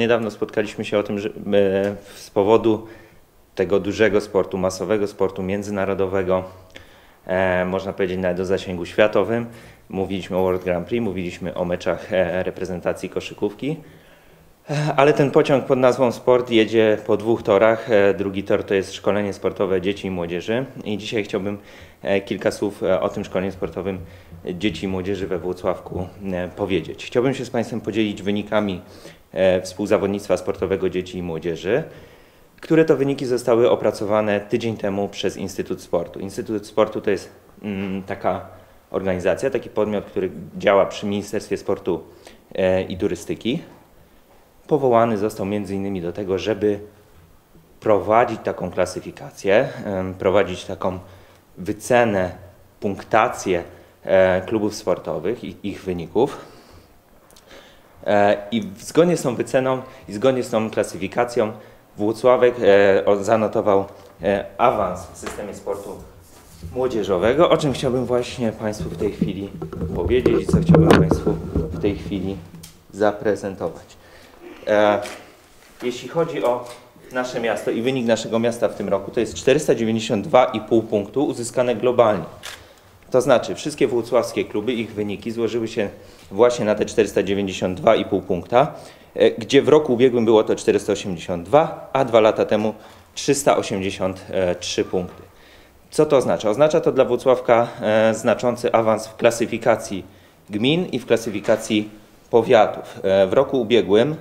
Niedawno spotkaliśmy się o tym, że e, z powodu tego dużego sportu, masowego sportu międzynarodowego, e, można powiedzieć nawet o zasięgu światowym, mówiliśmy o World Grand Prix, mówiliśmy o meczach e, reprezentacji koszykówki, ale ten pociąg pod nazwą sport jedzie po dwóch torach. Drugi tor to jest szkolenie sportowe dzieci i młodzieży i dzisiaj chciałbym kilka słów o tym szkoleniu sportowym dzieci i młodzieży we Włocławku powiedzieć. Chciałbym się z Państwem podzielić wynikami współzawodnictwa sportowego dzieci i młodzieży, które to wyniki zostały opracowane tydzień temu przez Instytut Sportu. Instytut Sportu to jest mm, taka organizacja, taki podmiot, który działa przy Ministerstwie Sportu e, i Turystyki. Powołany został między innymi do tego, żeby prowadzić taką klasyfikację, em, prowadzić taką wycenę, punktację e, klubów sportowych i ich wyników. E, I zgodnie z tą wyceną i zgodnie z tą klasyfikacją Włocławek e, zanotował e, awans w systemie sportu młodzieżowego, o czym chciałbym właśnie Państwu w tej chwili powiedzieć i co chciałbym Państwu w tej chwili zaprezentować. Jeśli chodzi o nasze miasto i wynik naszego miasta w tym roku, to jest 492,5 punktu uzyskane globalnie. To znaczy, wszystkie włocławskie kluby, ich wyniki złożyły się właśnie na te 492,5 punkta, e, gdzie w roku ubiegłym było to 482, a dwa lata temu 383 punkty. Co to oznacza? Oznacza to dla Włocławka e, znaczący awans w klasyfikacji gmin i w klasyfikacji powiatów. E, w roku ubiegłym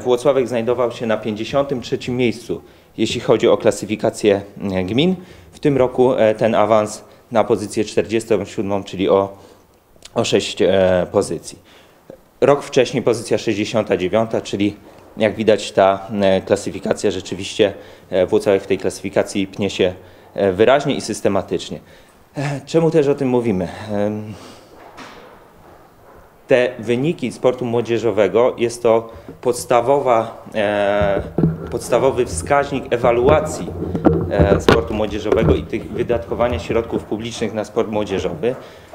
Włocławek znajdował się na 53 miejscu, jeśli chodzi o klasyfikację gmin. W tym roku ten awans na pozycję 47, czyli o, o 6 e, pozycji. Rok wcześniej pozycja 69, czyli jak widać ta e, klasyfikacja rzeczywiście, e, Włocławek w tej klasyfikacji pnie się e, wyraźnie i systematycznie. E, Czemu też o tym mówimy? Te wyniki sportu młodzieżowego jest to podstawowa, e, podstawowy wskaźnik ewaluacji e, sportu młodzieżowego i tych wydatkowania środków publicznych na sport młodzieżowy.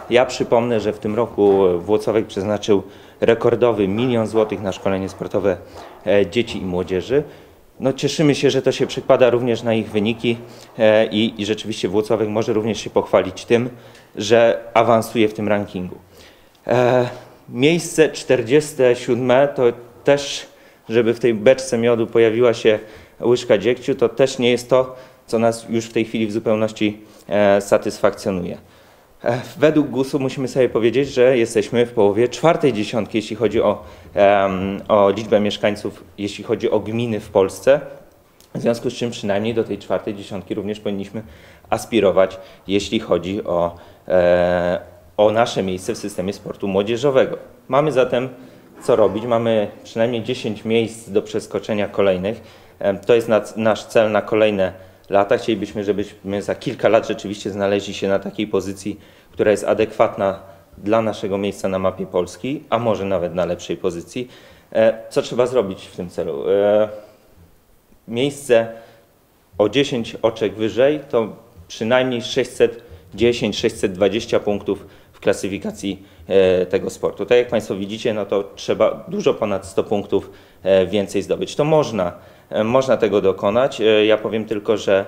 Ja przypomnę, że w tym roku Włocławek przeznaczył rekordowy milion złotych na szkolenie sportowe e, dzieci i młodzieży. No, cieszymy się, że to się przekłada również na ich wyniki e, i, i rzeczywiście Włocławek może również się pochwalić tym, że awansuje w tym rankingu. E, miejsce 47 to też, żeby w tej beczce miodu pojawiła się łyżka dziegciu, to też nie jest to, co nas już w tej chwili w zupełności e, satysfakcjonuje. E, Według GUS-u musimy sobie powiedzieć, że jesteśmy w połowie czwartej dziesiątki, jeśli chodzi o, o liczbę mieszkańców, jeśli chodzi o gminy w Polsce. W związku z czym przynajmniej do tej czwartej dziesiątki również powinniśmy aspirować, jeśli chodzi o, e, o nasze miejsce w systemie sportu młodzieżowego. Mamy zatem co robić. Mamy przynajmniej 10 miejsc do przeskoczenia kolejnych. To jest nasz cel na kolejne lata. Chcielibyśmy, żebyśmy za kilka lat rzeczywiście znaleźli się na takiej pozycji, która jest adekwatna dla naszego miejsca na mapie Polski, a może nawet na lepszej pozycji. E, Co trzeba zrobić w tym celu? E, Miejsce o 10 oczek wyżej to przynajmniej 610-620 punktów w klasyfikacji e, tego sportu. Tak jak Państwo widzicie, no to trzeba dużo ponad 100 punktów więcej zdobyć. To można, można tego dokonać. E, Ja powiem tylko, że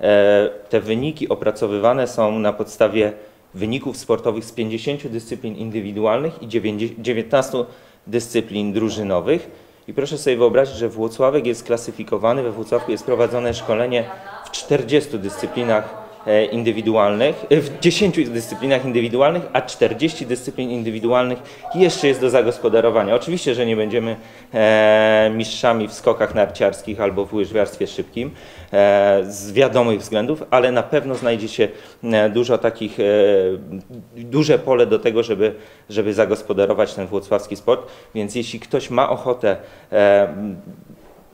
e, te wyniki opracowywane są na podstawie wyników sportowych z 50 dyscyplin indywidualnych i 90 19 dyscyplin drużynowych. I proszę sobie wyobrazić, że Włocławek jest klasyfikowany, we Włocławku jest prowadzone szkolenie w 40 dyscyplinach e, indywidualnych, e, w 10 dyscyplinach indywidualnych, a 40 dyscyplin indywidualnych jeszcze jest do zagospodarowania. Oczywiście, że nie będziemy e, mistrzami w skokach narciarskich albo w łyżwiarstwie szybkim e, z wiadomych względów, ale na pewno znajdzie się e, dużo takich, e, duże pole do tego, żeby, żeby zagospodarować ten włocławski sport. Więc jeśli ktoś ma ochotę, e,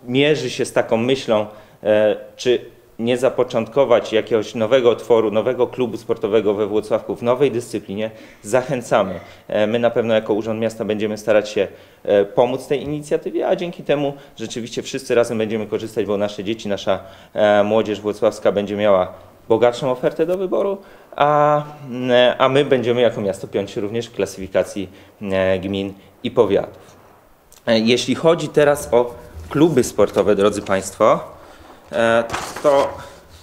mierzy się z taką myślą, e, czy nie zapoczątkować jakiegoś nowego otworu, nowego klubu sportowego we Włocławku w nowej dyscyplinie, zachęcamy. E, My na pewno jako Urząd Miasta będziemy starać się e, pomóc tej inicjatywie, a dzięki temu rzeczywiście wszyscy razem będziemy korzystać, bo nasze dzieci, nasza e, młodzież włocławska będzie miała bogatszą ofertę do wyboru, a, a my będziemy jako miasto piąć się również w klasyfikacji gmin i powiatów. Jeśli chodzi teraz o kluby sportowe, drodzy Państwo, to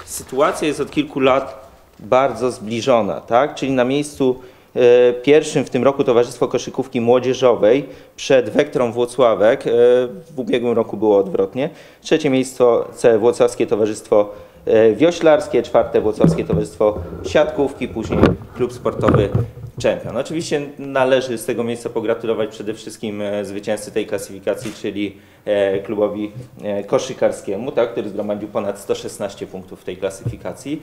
sytuacja jest od kilku lat bardzo zbliżona, tak? Czyli na miejscu e, pierwszym w tym roku Towarzystwo Koszykówki Młodzieżowej przed Wektrą Włocławek, w ubiegłym roku było odwrotnie. Trzecie miejsce Włocławskie Towarzystwo Wioślarskie, czwarte Włocławskie Towarzystwo Siatkówki, później klub sportowy Czempion. Oczywiście należy z tego miejsca pogratulować przede wszystkim e, zwycięzcy tej klasyfikacji, czyli e, klubowi e, koszykarskiemu, tak, który zgromadził ponad 116 punktów w tej klasyfikacji.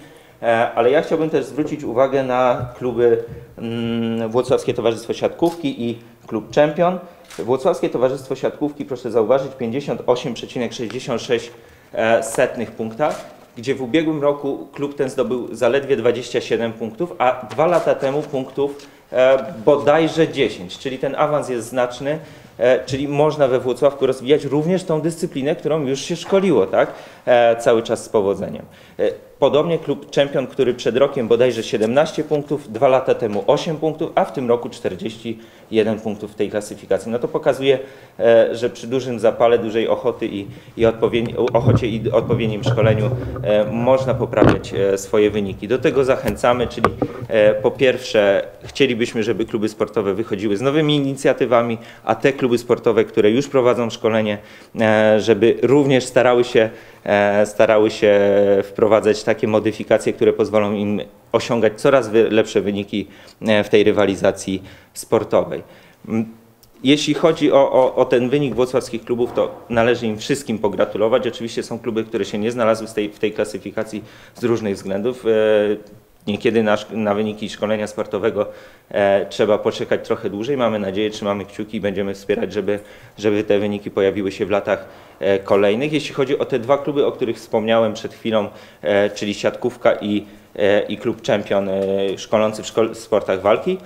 Ale ja chciałbym też zwrócić uwagę na kluby mm, Włocławskie Towarzystwo Siatkówki i klub Czempion. Włocławskie Towarzystwo Siatkówki, proszę zauważyć, 58,66 setnych punktach gdzie w ubiegłym roku klub ten zdobył zaledwie 27 punktów, a dwa lata temu punktów bodajże 10, czyli ten awans jest znaczny, e, czyli można we Włocławku rozwijać również tą dyscyplinę, którą już się szkoliło, tak? E, cały czas z powodzeniem. E, podobnie klub Czempion, który przed rokiem bodajże 17 punktów, dwa lata temu 8 punktów, a w tym roku 41 punktów w tej klasyfikacji. No to pokazuje, e, że przy dużym zapale, dużej ochoty i, i ochocie i odpowiednim szkoleniu można poprawiać swoje wyniki. Do tego zachęcamy, czyli po pierwsze chcielibyśmy, żeby kluby sportowe wychodziły z nowymi inicjatywami, a te kluby sportowe, które już prowadzą szkolenie, żeby również starały się E, starały się wprowadzać takie modyfikacje, które pozwolą im osiągać coraz lepsze wyniki e, w tej rywalizacji sportowej. Mm, jeśli chodzi o, o, o, ten wynik włocławskich klubów, to należy im wszystkim pogratulować. Oczywiście są kluby, które się nie znalazły w tej, w tej klasyfikacji z różnych względów. Niekiedy na, na wyniki szkolenia sportowego e, trzeba poczekać trochę dłużej. Mamy nadzieję, trzymamy kciuki i będziemy wspierać, żeby, żeby te wyniki pojawiły się w latach e, kolejnych. Jeśli chodzi o te dwa kluby, o których wspomniałem przed chwilą, e, czyli siatkówka i, e, i klub Czempion e, szkolący w szkol sportach walki,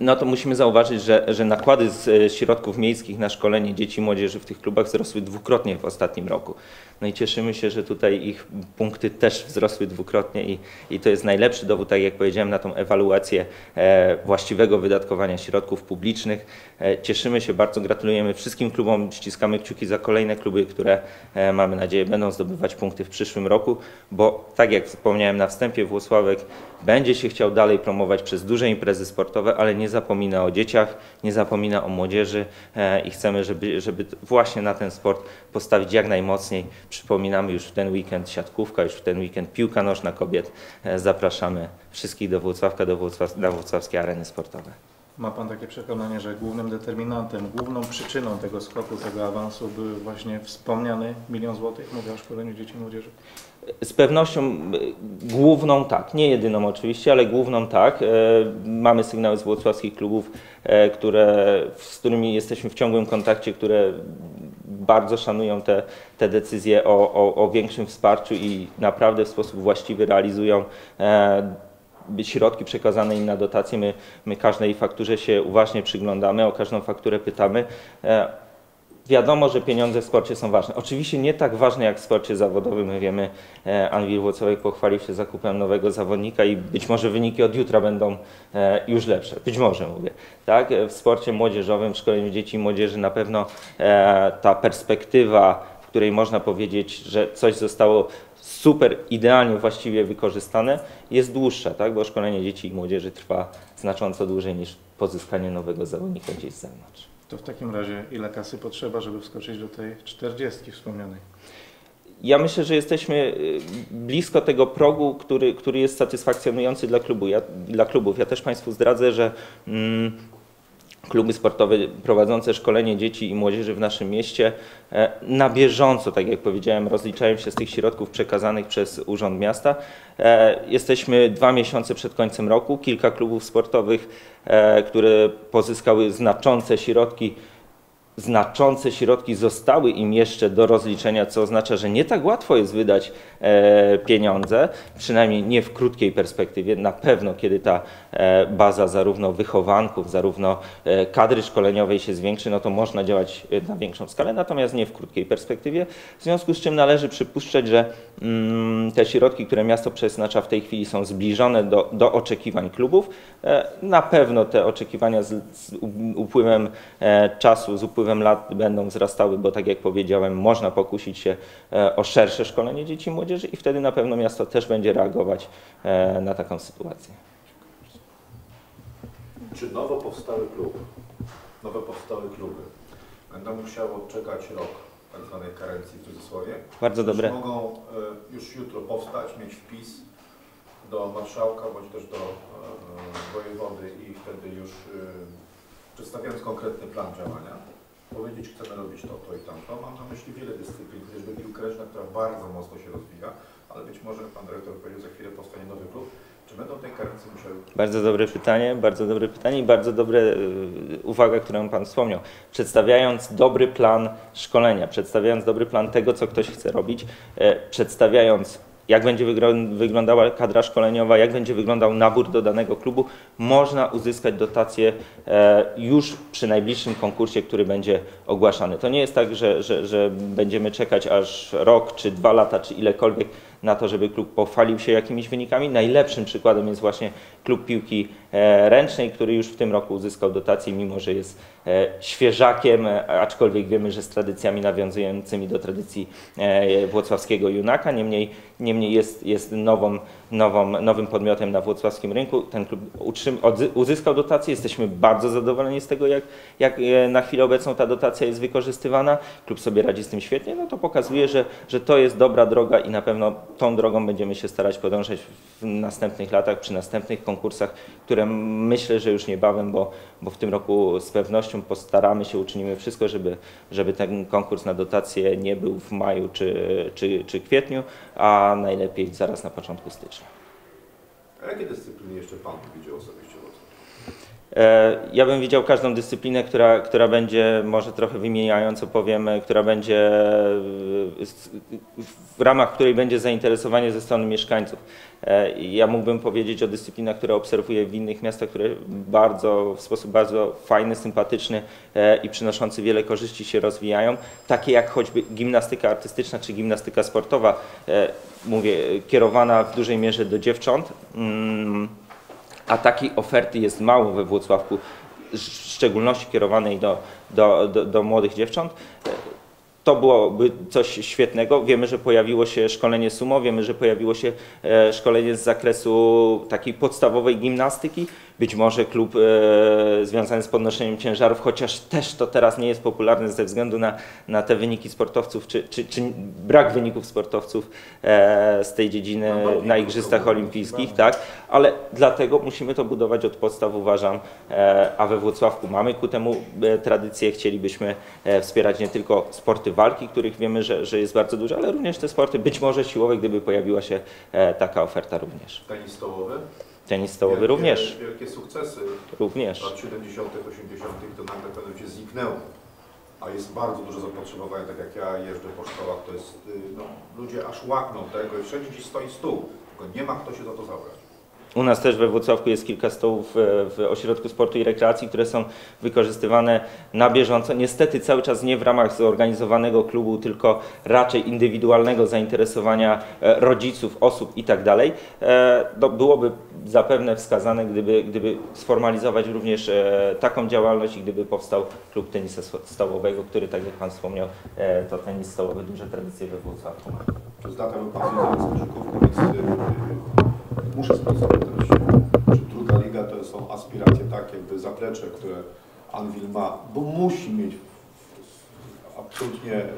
no to musimy zauważyć, że, że nakłady z e, środków miejskich na szkolenie dzieci i młodzieży w tych klubach wzrosły dwukrotnie w ostatnim roku. No i cieszymy się, że tutaj ich punkty też wzrosły dwukrotnie i, i to jest najlepszy dowód, tak jak powiedziałem, na tą ewaluację e, właściwego wydatkowania środków publicznych. E, cieszymy się bardzo, gratulujemy wszystkim klubom, ściskamy kciuki za kolejne kluby, które mamy nadzieję będą zdobywać punkty w przyszłym roku, bo tak jak wspomniałem na wstępie, Włosławek będzie się chciał dalej promować przez duże imprezy sportowe, ale nie zapomina o dzieciach, nie zapomina o młodzieży e, i chcemy, żeby, żeby właśnie na ten sport postawić jak najmocniej. Przypominamy już w ten weekend siatkówka, już w ten weekend piłka nożna kobiet. E, zapraszamy wszystkich do Włocławka, do Włocław, na włocławskie areny sportowe. Ma Pan takie przekonanie, że głównym determinantem, główną przyczyną tego skoku, tego awansu był właśnie wspomniany milion złotych? Mówię o szkoleniu dzieci i młodzieży. Z pewnością główną tak, nie jedyną oczywiście, ale główną tak. E, mamy sygnały z włocławskich klubów, e, które, z którymi jesteśmy w ciągłym kontakcie, które bardzo szanują te, te decyzje o, o, o większym wsparciu i naprawdę w sposób właściwy realizują e, środki przekazane im na dotacje. My, my każdej fakturze się uważnie przyglądamy, o każdą fakturę pytamy. Wiadomo, że pieniądze w sporcie są ważne. Oczywiście nie tak ważne jak w sporcie zawodowym. My wiemy, e, Anwil Włocławek pochwalił się zakupem nowego zawodnika i być może wyniki od jutra będą e, już lepsze. Być może mówię. Tak? E, w sporcie młodzieżowym, w szkoleniu dzieci i młodzieży na pewno ta perspektywa, w której można powiedzieć, że coś zostało super, idealnie, właściwie wykorzystane, jest dłuższa, tak? bo szkolenie dzieci i młodzieży trwa znacząco dłużej niż pozyskanie nowego zawodnika gdzieś z zewnątrz. To w takim razie ile kasy potrzeba, żeby wskoczyć do tej 40 wspomnianej? Ja myślę, że jesteśmy y, blisko tego progu, który, który jest satysfakcjonujący dla, klubu. Ja, dla klubów. Ja też Państwu zdradzę, że mm, kluby sportowe prowadzące szkolenie dzieci i młodzieży w naszym mieście e, na bieżąco, tak jak powiedziałem, rozliczają się z tych środków przekazanych przez Urząd Miasta. E, jesteśmy dwa miesiące przed końcem roku. Kilka klubów sportowych, e, które pozyskały znaczące środki znaczące środki zostały im jeszcze do rozliczenia, co oznacza, że nie tak łatwo jest wydać e, pieniądze, przynajmniej nie w krótkiej perspektywie. Na pewno, kiedy ta e, baza zarówno wychowanków, zarówno e, kadry szkoleniowej się zwiększy, no to można działać na większą skalę, natomiast nie w krótkiej perspektywie. W związku z czym należy przypuszczać, że mm, te środki, które miasto przeznacza w tej chwili są zbliżone do, do oczekiwań klubów. Na pewno te oczekiwania z, z upływem czasu, z upływem upływem lat będą wzrastały, bo tak jak powiedziałem, można pokusić się e, o szersze szkolenie dzieci i młodzieży i wtedy na pewno miasto też będzie reagować e, na taką sytuację. Czy nowo powstały klub, nowe powstałe kluby będą musiały odczekać rok tak zwanej karencji w cudzysłowie? Bardzo dobre. Czy mogą e, już jutro powstać, mieć wpis do marszałka bądź też do wojewody i wtedy już przedstawiając konkretny plan działania, powiedzieć chcemy robić to, to i tamto. Mam na myśli wiele dyscyplin, chociażby piłka ręczna, która bardzo mocno się rozwija, ale być może Pan Dyrektor powiedział, za chwilę powstanie nowy klub. Czy będą tej karencji musiały Bardzo dobre pytanie, bardzo dobre pytanie i bardzo dobre y, uwaga, którą Pan wspomniał. Przedstawiając dobry plan szkolenia, przedstawiając dobry plan tego, co ktoś chce robić, e, przedstawiając jak będzie wyglą- wyglądała kadra szkoleniowa, jak będzie wyglądał nabór do danego klubu, można uzyskać dotację e, już przy najbliższym konkursie, który będzie ogłaszany. To nie jest tak, że, że, że będziemy czekać aż rok, czy dwa lata, czy ilekolwiek na to, żeby klub pochwalił się jakimiś wynikami. Najlepszym przykładem jest właśnie klub piłki e, ręcznej, który już w tym roku uzyskał dotację, mimo że jest e, świeżakiem, aczkolwiek wiemy, że z tradycjami nawiązującymi do tradycji e, włocławskiego junaka. Niemniej, niemniej jest, jest nową, nową, nowym podmiotem na włocławskim rynku. Ten klub uzyskał dotację. Jesteśmy bardzo zadowoleni z tego, jak, jak na chwilę obecną ta dotacja jest wykorzystywana. Klub sobie radzi z tym świetnie. No to pokazuje, że, że to jest dobra droga i na pewno tą drogą będziemy się starać podążać w następnych latach, przy następnych konkursach, które myślę, że już niebawem, bo, bo w tym roku z pewnością postaramy się, uczynimy wszystko, żeby, żeby ten konkurs na dotacje nie był w maju czy, czy, czy kwietniu, a najlepiej zaraz na początku stycznia. A jakie dyscypliny jeszcze Pan widział osobiście? E, Ja bym widział każdą dyscyplinę, która, która będzie, może trochę wymieniająco powiem, e, która będzie e, w ramach której będzie zainteresowanie ze strony mieszkańców. Ja mógłbym powiedzieć o dyscyplinach, które obserwuję w innych miastach, które bardzo, w sposób bardzo fajny, sympatyczny i przynoszący wiele korzyści się rozwijają, takie jak choćby gimnastyka artystyczna czy gimnastyka sportowa, mówię, kierowana w dużej mierze do dziewcząt. A takiej oferty jest mało we Włocławku, w szczególności kierowanej do, do, do, do młodych dziewcząt. To byłoby coś świetnego. Wiemy, że pojawiło się szkolenie sumo, wiemy, że pojawiło się e, szkolenie z zakresu takiej podstawowej gimnastyki. Być może klub e, związany z podnoszeniem ciężarów, chociaż też to teraz nie jest popularne ze względu na, na te wyniki sportowców, czy, czy, czy brak wyników sportowców e, z tej dziedziny No, na Igrzyskach Olimpijskich, tak? Ale dlatego musimy to budować od podstaw, uważam, e, a we Włocławku mamy ku temu tradycję. Chcielibyśmy wspierać nie tylko sporty walki, których wiemy, że, że jest bardzo dużo, ale również te sporty być może siłowe, gdyby pojawiła się taka oferta również. Tenis stołowy? Tenis stołowy Wielkie- również, Wielkie sukcesy również. lat 70., 80., to nagle pewnym momencie zniknęło. A jest bardzo duże zapotrzebowanie, tak jak ja jeżdżę po szkołach, to jest, y, no, ludzie aż łakną tego i wszędzie gdzieś stoi stół, tylko nie ma kto się za to zabrać. U nas też we Włocławku jest kilka stołów e, w Ośrodku Sportu i Rekreacji, które są wykorzystywane na bieżąco. Niestety cały czas nie w ramach zorganizowanego klubu, tylko raczej indywidualnego zainteresowania e, rodziców, osób i tak dalej. E, No, byłoby zapewne wskazane, gdyby, gdyby sformalizować również taką działalność i gdyby powstał klub tenisa sto- stołowego, który, tak jak Pan wspomniał, to tenis stołowy duże tradycje we Włocławku ma. Przez lata Pan muszę sobie zapytać, czy druga liga to są aspiracje takie, jakby zaplecze, które Anvil ma, bo musi mieć absolutnie y,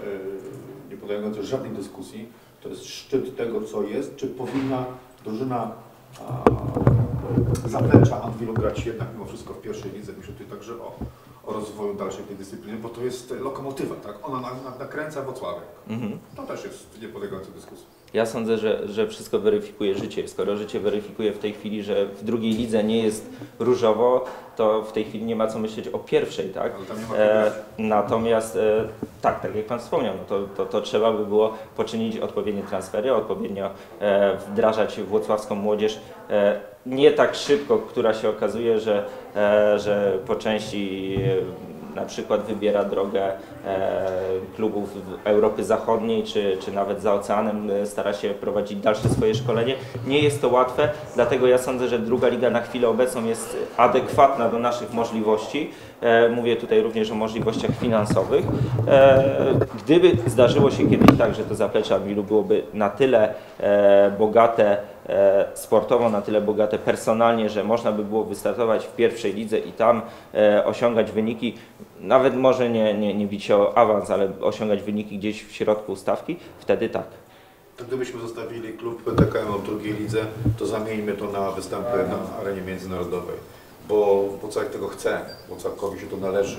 nie podejmując żadnej dyskusji, to jest szczyt tego, co jest, czy powinna drużyna a, zaplecza Anvilu grać jednak mimo wszystko w pierwszej lidze. Myślę tutaj także o, o rozwoju dalszej tej dyscypliny, bo to jest lokomotywa, tak? Ona na- na- nakręca Włocławek. Mhm. To też jest niepodlegające dyskusji. Ja sądzę, że, że wszystko weryfikuje życie. Skoro życie weryfikuje w tej chwili, że w drugiej lidze nie jest różowo, to w tej chwili nie ma co myśleć o pierwszej, tak? Ma E, natomiast e, tak, tak jak Pan wspomniał, no to, to, to trzeba by było poczynić odpowiednie transfery, odpowiednio e, wdrażać włocławską młodzież. E, nie tak szybko, która się okazuje, że, e, że po części e, na przykład wybiera drogę e, klubów Europy Zachodniej, czy, czy nawet za oceanem e, stara się prowadzić dalsze swoje szkolenie. Nie jest to łatwe, dlatego ja sądzę, że druga liga na chwilę obecną jest adekwatna do naszych możliwości. E, Mówię tutaj również o możliwościach finansowych. Gdyby zdarzyło się kiedyś tak, że to zaplecze Admiru byłoby na tyle bogate sportowo, na tyle bogate personalnie, że można by było wystartować w pierwszej lidze i tam e, osiągać wyniki, nawet może nie, nie, nie bić się o awans, ale osiągać wyniki gdzieś w środku stawki, wtedy tak. Gdybyśmy zostawili klub PTKM w drugiej lidze, to zamieńmy to na występy na arenie międzynarodowej. Bo Włocławek tego chce, Włocławkowi się to należy,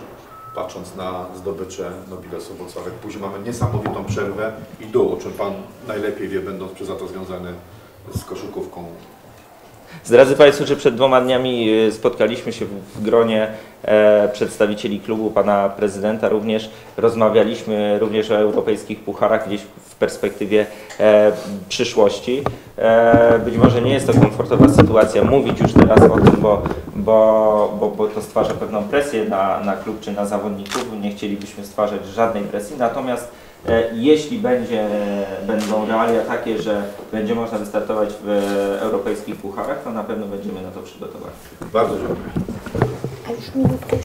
patrząc na zdobycze Nobilesu Włocławek. Później mamy niesamowitą przerwę i dół, o czym Pan najlepiej wie, będąc przez to związany z koszykówką. Zdradzę Państwu, że przed dwoma dniami y, spotkaliśmy się w- gronie e, przedstawicieli klubu, pana prezydenta również. Rozmawialiśmy również o europejskich pucharach gdzieś w perspektywie e, przyszłości. E, być może nie jest to komfortowa sytuacja mówić już teraz o tym, bo, bo, bo, bo to stwarza pewną presję na, na klub czy na zawodników. Nie chcielibyśmy stwarzać żadnej presji. Natomiast Jeśli będzie, będą realia takie, że będzie można wystartować w e, europejskich pucharach, to na pewno będziemy na to przygotowani. Bardzo dziękuję. A już minutkę